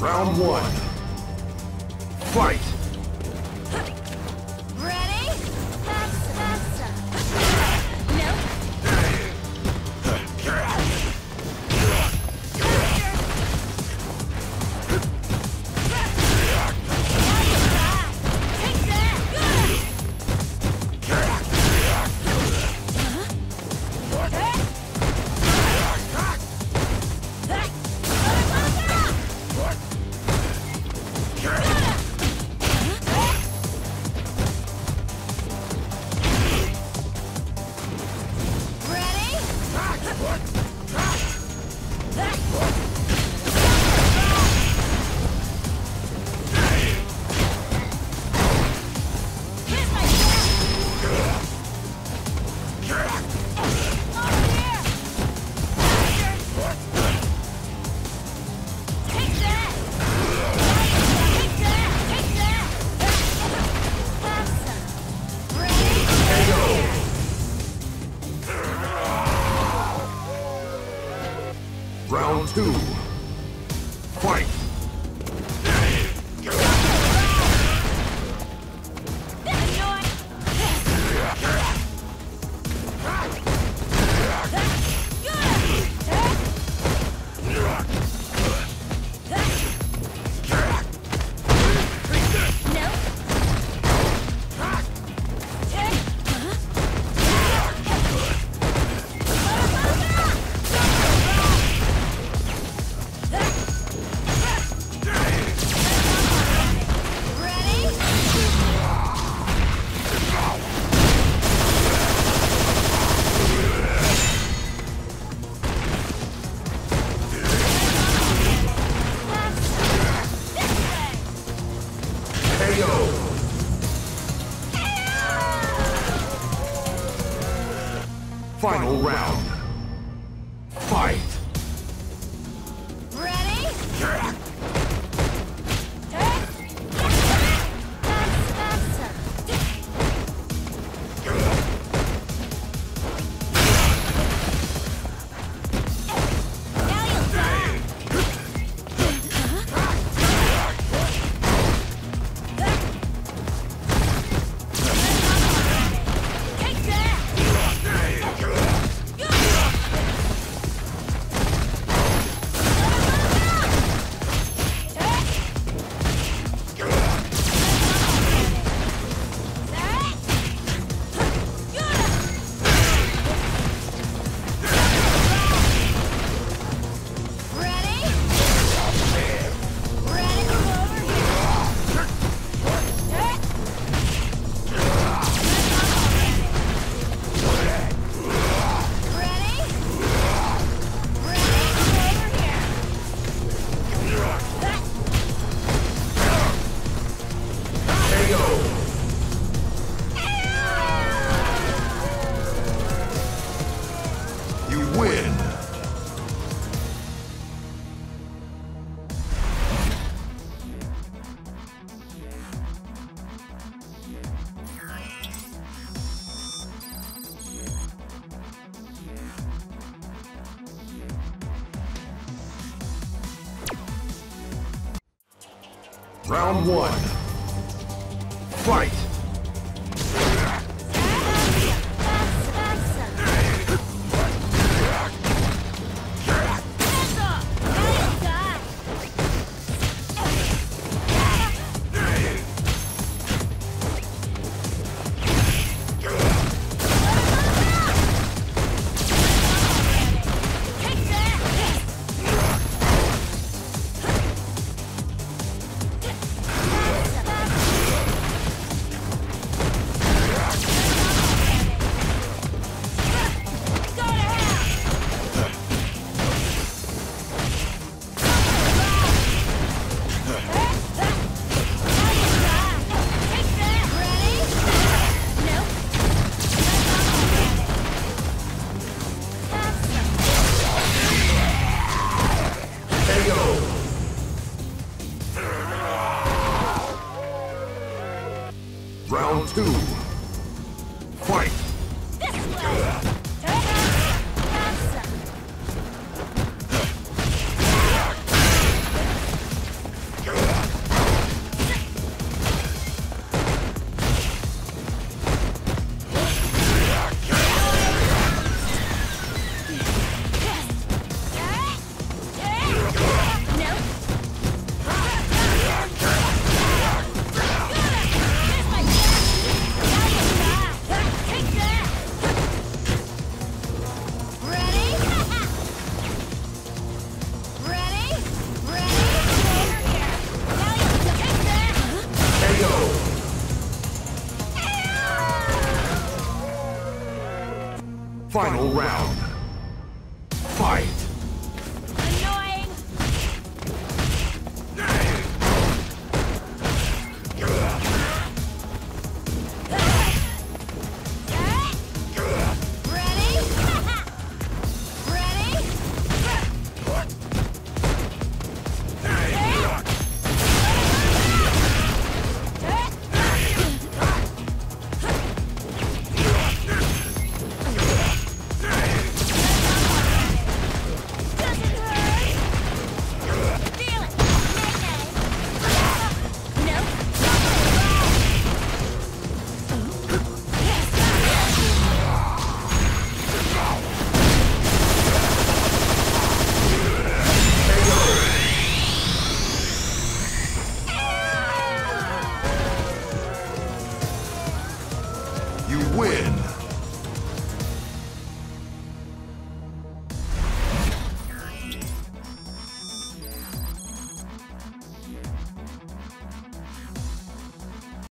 Round one. Fight! Round two. Fight! Final round. Round one. Fight! Round two. Final round. You win!